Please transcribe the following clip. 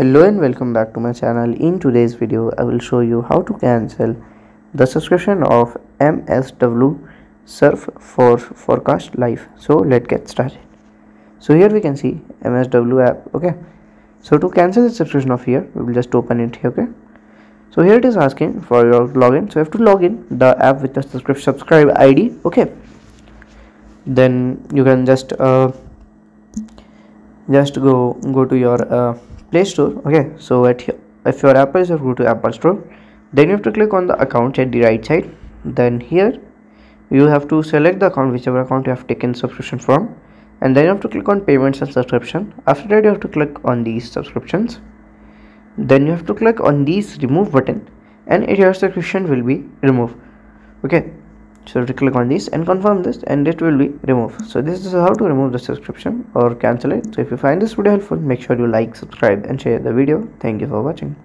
Hello and welcome back to my channel. In today's video, I will show you how to cancel the subscription of MSW Surf for Forecast Live. So let's get started. So here we can see MSW app. Okay. So to cancel the subscription of here, we will just open it here. Okay. So here it is asking for your login. So you have to log in the app with the subscription subscribe ID. Okay. Then you can just uh, just go go to your uh, play store okay? So at here if your apple is go to apple store then you have to click on the account at the right side. Then here you have to select the account whichever account you have taken subscription from. And then you have to click on payments and subscription. After that you have to click on these subscriptions. Then you have to click on these remove button and your subscription will be removed okay so click on this and confirm this and it will be removed. So this is how to remove the subscription or cancel it. So if you find this video helpful make sure you like subscribe and share the video. Thank you for watching